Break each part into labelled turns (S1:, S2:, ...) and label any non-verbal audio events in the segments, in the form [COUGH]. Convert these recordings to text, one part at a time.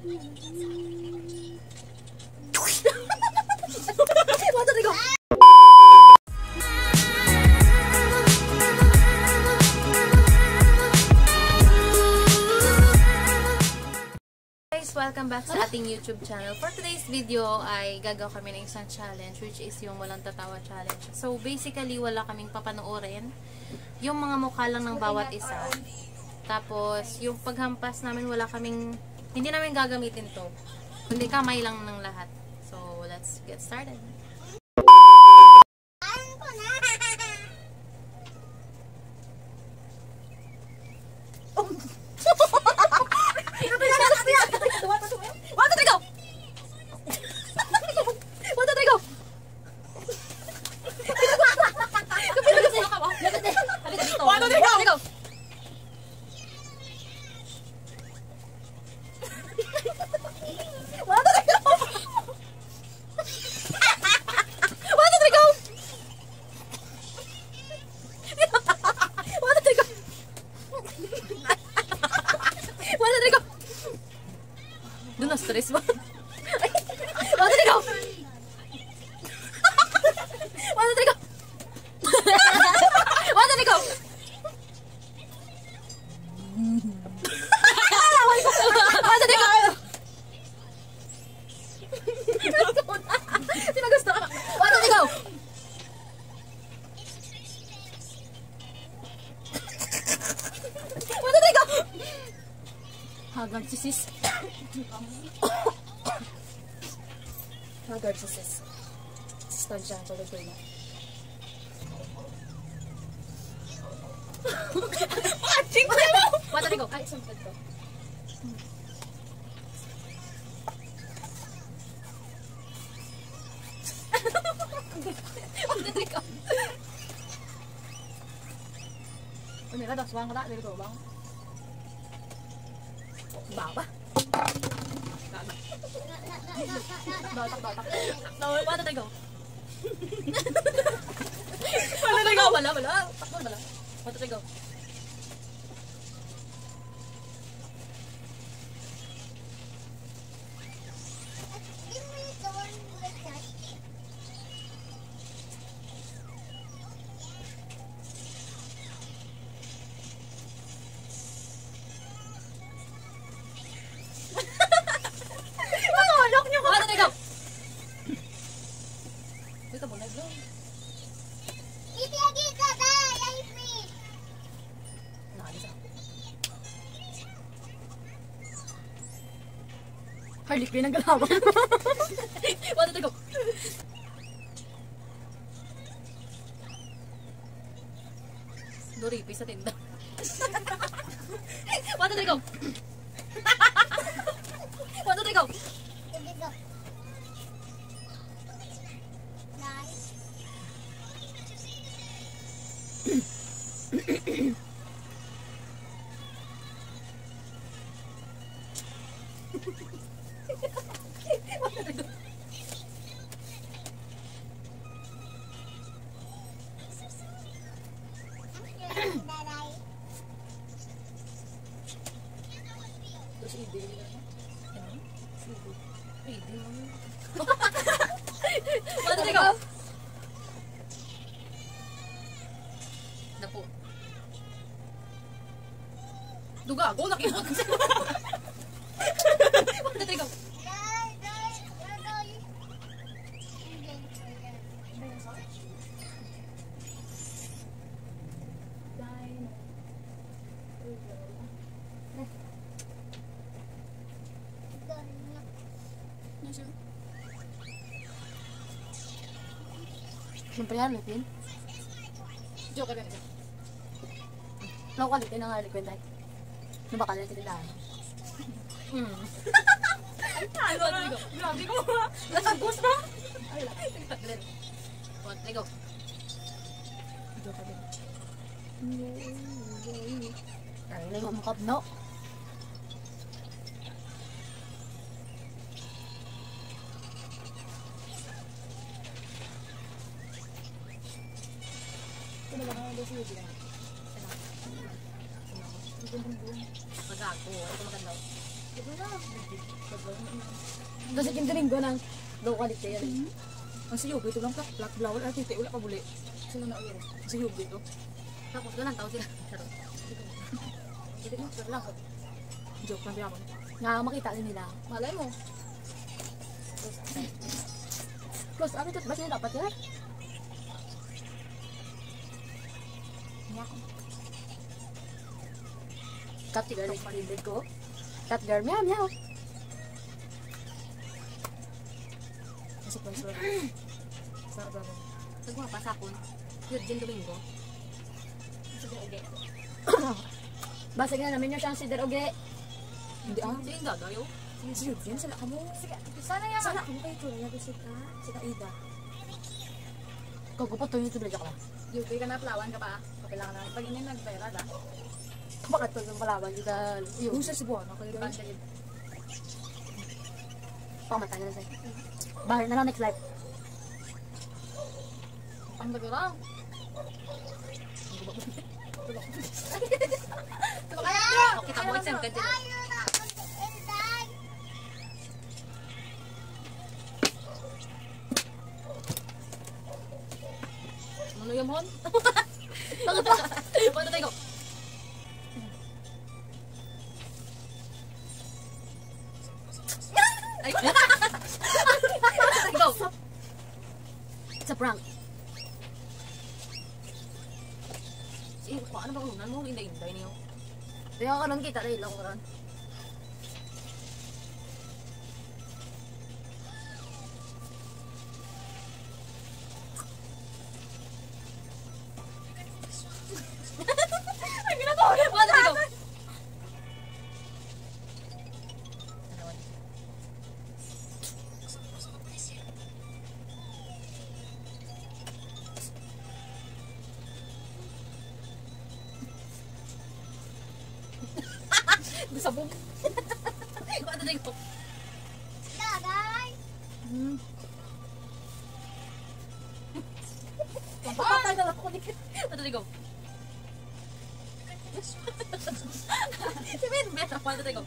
S1: Guys, welcome back sa ating YouTube channel. For today's video ay gagawa kami ng isang challenge which is yung walang tatawa challenge. So basically wala kaming papanoorin. Yung mga mukha lang ng bawat isa. Tapos yung paghampas namin wala kaming hindi namin gagamitin to. Kundi kamay lang ng lahat. So let's get started. Water to go! Water to go! Water to go! Water to go! Water to go! Water to go! Water to go! Doon na stress ba? Water to go! Water to go! Water to go! Water to go! Sino gusto ka? Water to go! Water to go! Hagag si sis. Hagag si sis. Stand siya, tulog ko na. Watching ko! Water to go! Ay, sumpad ko. Water to go! Ano ka, das bang Baba. Batak, batak. Nawal, paano tayo? [LAUGHS] Paano tayo? Wala, wala. Takbo, wala. Paano tayo? Harley Quinn ang galawang. Paano tayo? Doripi sa tinda. Paano tayo? Paano tayo? Duga, go nakikot. Paano tayo? Siyempre yan, Lupin. Joke lang dyan. Ano ka Lupin ang halik kwentay? Ano ba kala sila dahil? Hmm. Ano ano? Grabe ko? Nasagos na? Ay, lang. Three, go. Joke lang. Ay, lang ang makap, no? Magago. Ito maganda.
S2: Kasi yung domingo ng low quality yan.
S1: Ang si Yubi ito lang ka. Black flower. At titi, wala pa buli.
S2: Sino na uwi?
S1: Si Yubi ito.
S2: Tapos doon ang tao sila. Hindi mo, sure lang.
S1: Joke lang diyan.
S2: Nga makita din nila.
S1: Malay mo.
S2: Close, ano ito? Basta dapat yan? Cut girl, favorite ko. Cut girl, meow meow.
S1: Kasi pa sa sa sa
S2: Sagwa pa sa akon. Yun, din domingo. Basta nga namin yung siyang si Deroge.
S1: Hindi ah.
S3: Sige, gagayo.
S1: Si Yubi yan. Sala ka mo.
S2: Sige, sana yan.
S1: Sala ka mo kay Kuya. Gusto ka. Si Kaida.
S2: Kung pa to YouTube lang ka.
S1: Yubi ka na plawan ka pa. Kapila ka na. Pag ini nagpera da.
S2: Bakit to yung palaban dito? Yung
S1: Yung sa Cebuana. Kaya guys.
S2: pamatay na sa'yo. Bahal na lang next life.
S1: Ang nagurang.
S3: O, kita mo, ka dyan.
S1: Ano yung mon? [LAUGHS]
S3: Paano tayo? Ay! Go!
S2: It's a prank.
S3: Si, ano ba unan mo? Inday-inday niyo.
S2: Kaya ka nang kita dahil ako ron.
S1: Lang ako ni
S3: Paano tayo? Si Ben, Ben, paano tayo?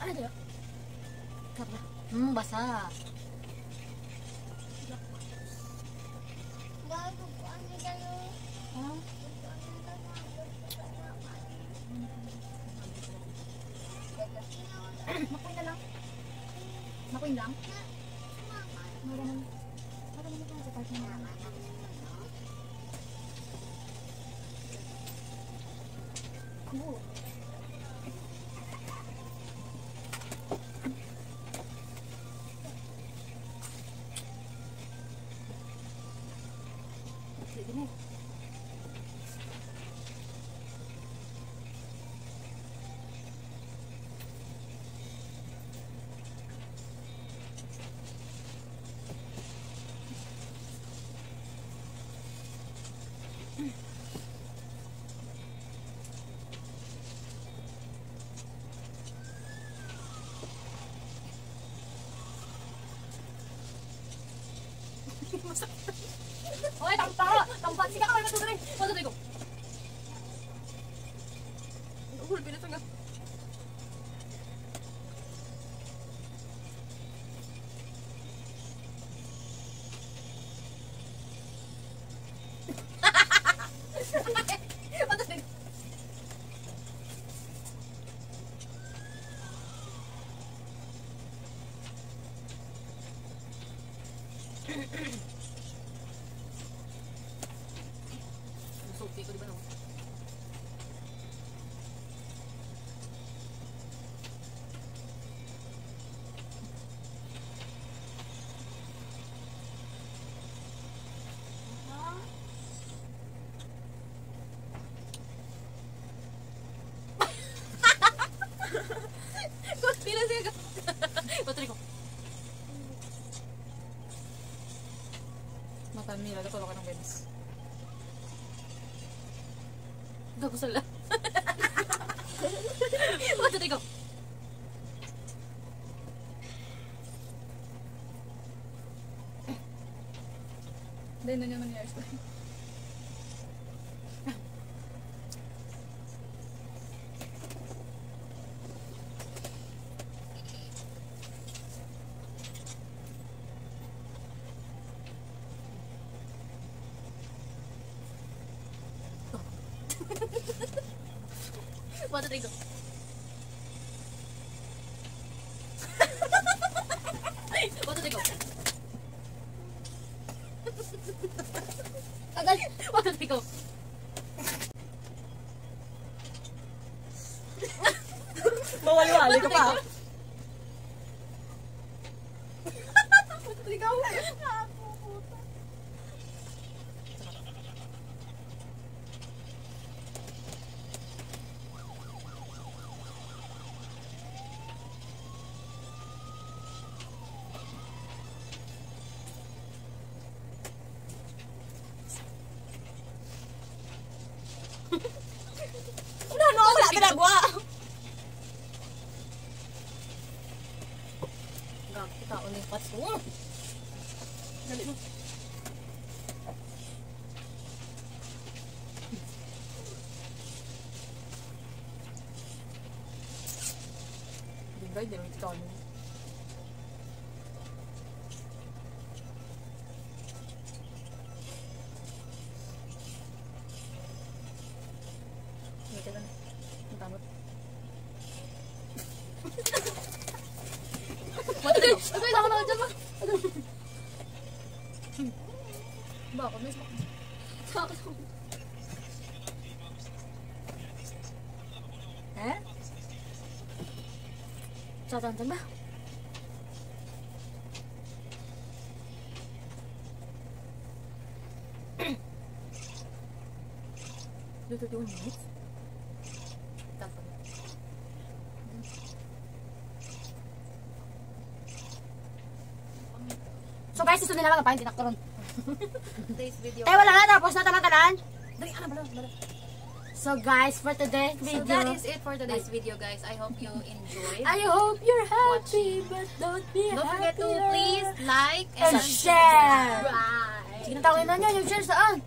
S2: Ano tayo? Kapa. Hmm, basa. Makuin lang? Meron. Meron naman sa parking lot. Cool. Hoy, tampa! Tampa! Sige ka kami matutuloy! Matutuloy ko!
S1: Mahul, pinatang nga. Suki Dapat ako ng bebs.
S3: Gago sala. Patri ko.
S1: Hindi na naman yung hairstyle.
S3: Ko.
S2: Tagal.
S3: Patri ko.
S1: Mawali-wali ka pa.
S2: Ikaw.
S1: Ano, ano, wala pinagawa.
S3: Gago, tao ni Patri.
S1: Dali mo. Bigay, di rin ito.
S3: Hindi ka lang. Ang tamot. Patri ko.
S2: Wait, ako na dyan ba?
S1: Ba, ako mismo.
S2: Eh? Satan dyan ba?
S3: Dito, dito, minutes. Tapos.
S2: So guys, susunod na lang ang pahin tinakturon.
S3: Today's video.
S2: Eh, wala na. Tapos na tanan-tanan.
S3: Dali, ano, bala, bala.
S2: So guys, for today's
S3: So
S2: video.
S3: that is it for today's video, guys. I hope you enjoyed.
S2: I hope you're happy, but don't be
S3: Don't forget to
S2: happier.
S3: please like
S2: and
S3: and
S2: share.
S3: subscribe.
S2: Sige na tawin na niya yung share saan?